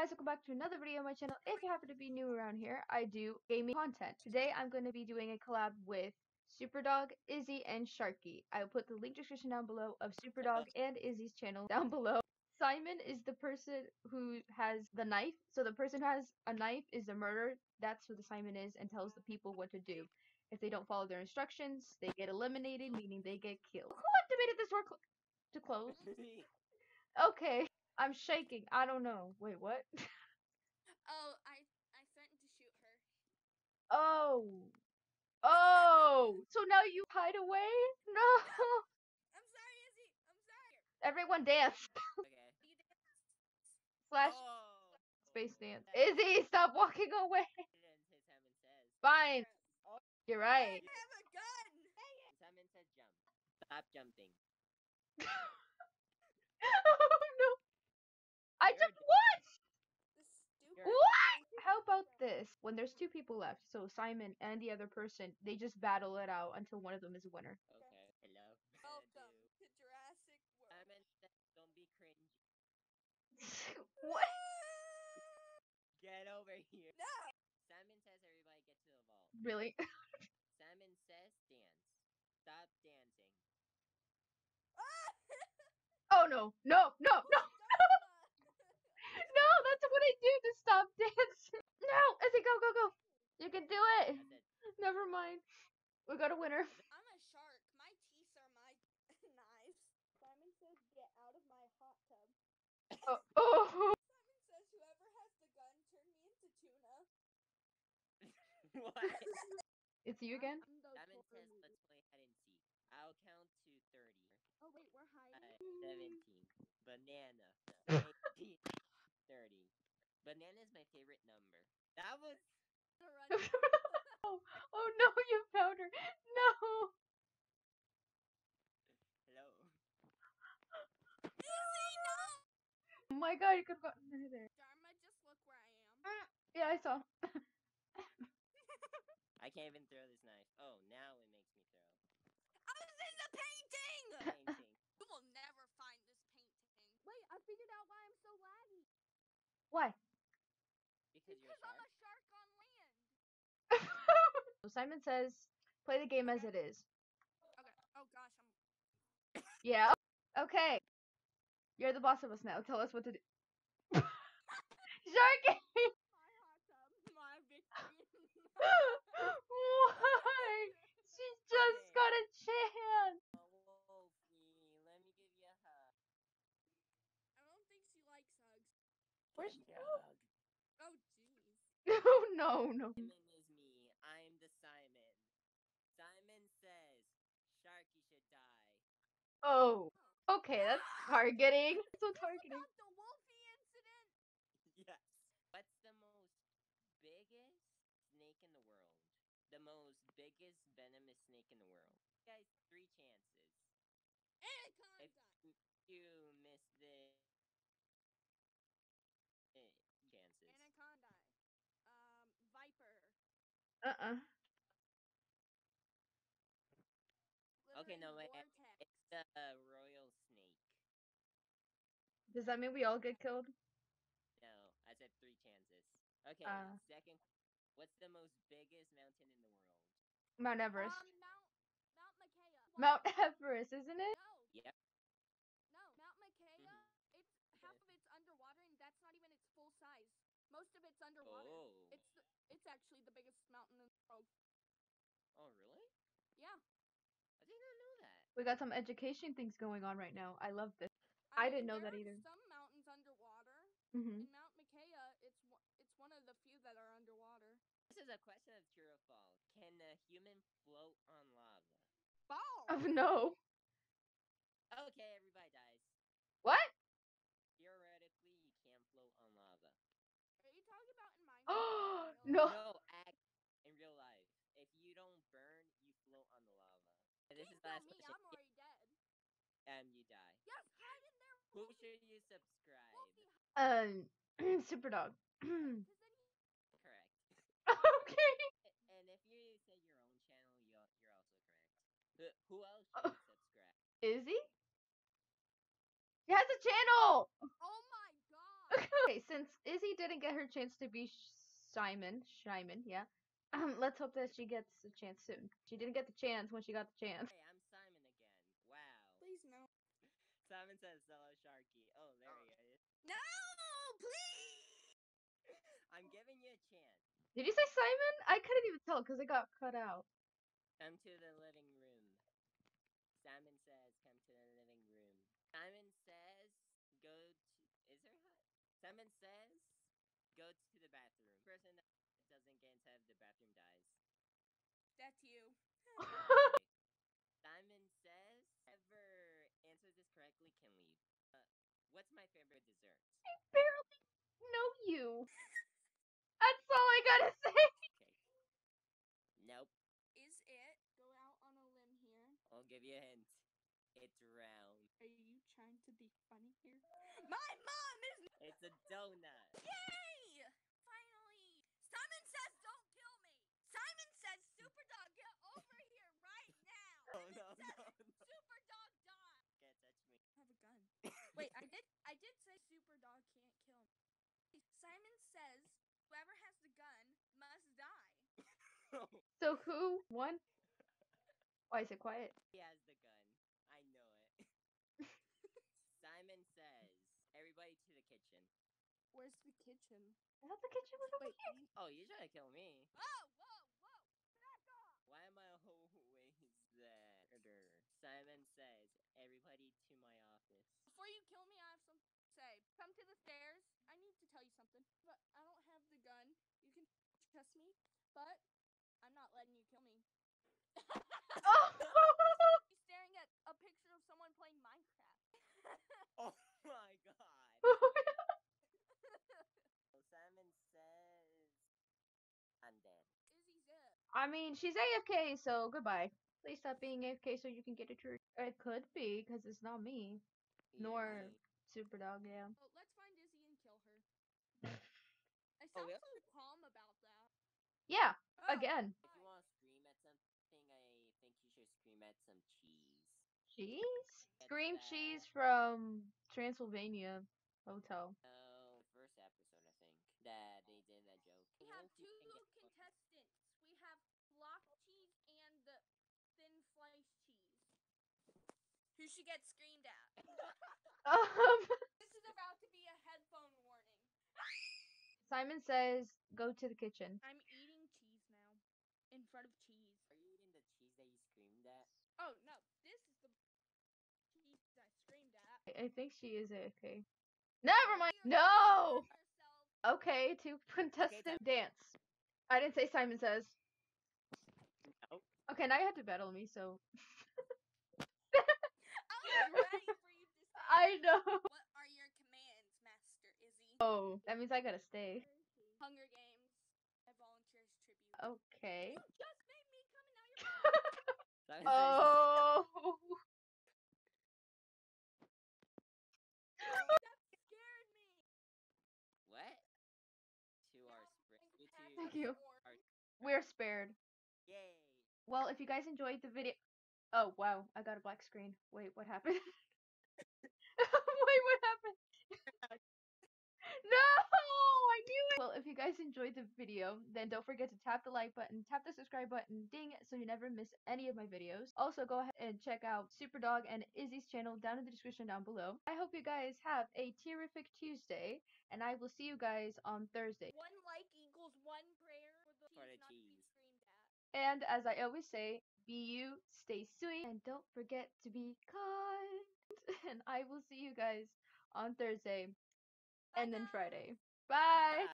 guys, welcome back to another video on my channel. If you happen to be new around here, I do gaming content. Today I'm going to be doing a collab with Superdog, Izzy, and Sharky. I will put the link description down below of Superdog and Izzy's channel down below. Simon is the person who has the knife. So the person who has a knife is the murderer. That's who the Simon is and tells the people what to do. If they don't follow their instructions, they get eliminated, meaning they get killed. Who activated this door cl- to close? Okay, I'm shaking. I don't know. Wait, what? Oh, I I threatened to shoot her. Oh. Oh. So now you hide away? No. I'm sorry, Izzy. I'm sorry. Everyone dance. Okay. You. Slash Oh. space dance. Izzy, stop walking away. Fine. Oh. You're right. I right. have a gun. Dang it. Simon said jump. Stop jumping. no. I You're jumped once. The stupid. What? How about this? When there's two people left, so Simon and the other person, they just battle it out until one of them is a winner. Okay. Hello. Welcome to Jurassic World. Simon said don't be cringy. what? Get over here. No. Simon says everybody get to the vault. Really? Simon says dance. Stop dancing. Oh no. No, no, no. No, that's what I do to stop dancing. No, Izzy, go, go, go. You can do it. Never mind. We got a winner. I'm a shark. My teeth are my knives. Simon says, "Get out of my hot tub." Oh, oh. Simon says, "Whoever has the gun, turn me into tuna." what? It's you again? I'm the Simon horror says movie. let's play hide and seek. I'll count to thirty. Oh wait, we're hiding. Uh, 17. Banana. 18. 30. Banana is my favorite number. That was. Oh, oh no, you found her. No. Hello. Izzy, no. Oh my god, you could have gotten her there. Dharma, just look where I am. Ah, yeah, I saw. I can't even throw this knife. Oh, now it makes me throw. I was in the painting. Painting. You will never find this painting. Wait, I figured out why I'm so laggy. Why? Because you're a Because I'm shark. a shark on land. so Simon says, play the game as it is. Okay. Oh gosh, I'm. Yeah. Okay. You're the boss of us now. Tell us what to do. Sharky! My hot tub, my victory. Why? She just Okay. got a chance. Oh, Wolfie, let me give you a hug. I don't think she likes hugs. Where's Give me hug. Oh jeez. No, no, no. Simon is me. I'm the Simon. Simon says Sharky should die. Oh. Okay, that's targeting. So targeting. About the Wolfie incident. Yes. What's the most biggest snake in the world? The most biggest venomous snake in the world. You guys, three chances. Anaconda. If you miss the eh, chances. Anaconda. Um, viper. Uh-uh. Okay, no, Slithering wait, vortex. It's the uh, royal snake. Does that mean we all get killed? No, I said three chances. Okay, Uh. second. What's the most biggest mountain in the world? Mount Everest. Um, Mount Mount Makaya. Mount Everest, isn't it? No. Yep. No, Mount Makaya. Mhm. It's half of it's underwater, and that's not even its full size. Most of it's underwater. Oh. It's the, it's actually the biggest mountain in the world. Oh, really? Yeah. I did not know that. We got some education things going on right now. I love this. I mean, didn't know there that are either. Some mountains underwater. hmm In Mount Makaya, it's it's one of the few that are underwater. This is a question of true or false. Can a human float on lava? Ball. Oh no. Okay, everybody dies. What? Theoretically, you can float on lava. Are you talking about in Minecraft? or No. No, act in real life. If you don't burn, you float on the lava. And this is Can't the tell last me. I'm already dead. Um, you die. Yes, hide in there. Who should you subscribe? Um, Superdog. Because Correct. okay. And if you say your own channel, you al- you're also correct. Who, who else Oh. should you subscribe? Izzy? He has a channel. Oh my god! okay, since Izzy didn't get her chance to be Simon, Simon, yeah. Um, let's hope that she gets a chance soon. She didn't get the chance when she got the chance. Hey, I'm Simon again. Wow. Please no. Simon says hello, Sharky. Oh, there oh. he is. No, please. I'm giving you a chance. Did you say Simon? I couldn't even tell because it got cut out. Come to the living room. Simon says, come to the living room. Simon says, go to. Is there a hut? Simon says, go to the bathroom. Person that doesn't get into the bathroom dies. That's you. Okay. Simon says, whoever answers this can leave. Uh, what's my favorite dessert? I barely know you. That's all I gotta say. Okay. Nope. Is it? Go out on a limb here. I'll give you a hint. It's round. Are you trying to be funny here? My mom is. It's a donut. Yay! Finally! Simon says don't kill me! Simon says Super Dog get over here right now! Oh no Simon no says no! Super Dog die! Can't touch me. I have a gun. Wait, I did I did say Super Dog can't kill me. Simon says whoever has the gun must die. So who won? Why is it quiet? he has the gun. I know it. Simon says, "Everybody to the kitchen." Where's the kitchen? I thought the kitchen was over Wait, here. Oh, you're trying to kill me. Oh, whoa, whoa! Back off! Why am I always that? Murder. Simon says, "Everybody to my office." Before you kill me, I have something to say. Come to the stairs. I need to tell you something. But I don't have the gun. You can trust me, but I'm not letting you kill me. Oh! He's staring at a picture of someone playing Minecraft. Oh my god. Simon says, "I'm dead." Izzy's it. I mean, she's AFK, so goodbye. Please stop being AFK so you can get a true. It could be because it's not me. Yeah, Nor- me. Super dog, yeah. Oh, let's find Izzy and kill her. I Oh, sound yeah? so calm about that. Yeah, Oh, again. If you want to scream at something, I think you should scream at some cheese. Cheese? It's Scream cheese from Transylvania Hotel. No, first episode I think that they did that joke. We have two can get one. contestants. We have block cheese and the thin sliced cheese. Who should get screamed at? Um, This is about to be a headphone warning. Simon says, go to the kitchen. I'm eating cheese now. In front of cheese. Are you eating the cheese that you screamed at? Oh no, this is the cheese I screamed at. I I think she is okay. Never mind. No! Okay, two contestants dance. I didn't say Simon says. No. Okay, now you have to battle me, so. I was ready for you to say. I know. What are your commands, Master Izzy? Oh, that means I gotta stay. Hunger Games. A volunteer's tribute. Okay. You just made me come and now you're Oh. that scared me. What? To our spring. Thank you. We're spared. Yay! Well, if you guys enjoyed the video. Oh, wow. I got a black screen. Wait, what happened? Wait, what happened? no! I knew it! Well, if you guys enjoyed the video, then don't forget to tap the like button, tap the subscribe button, ding so you never miss any of my videos. Also, go ahead and check out Superdog and Izzy's channel down in the description down below. I hope you guys have a terrific Tuesday, and I will see you guys on Thursday. One like equals one prayer for the For the cheese not to be screamed at. And as I always say, be you, stay sweet, and don't forget to be kind. And I will see you guys on Thursday and then Friday. Bye. Bye.